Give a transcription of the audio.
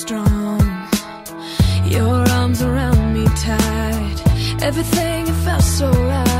strong. Your arms around me tight. Everything felt so right.